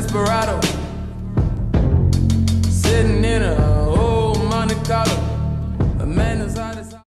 desperado. Sitting in a old Monte Carlo. A man as hot as